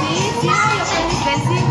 Sí, sí, lo puedes ver, sí.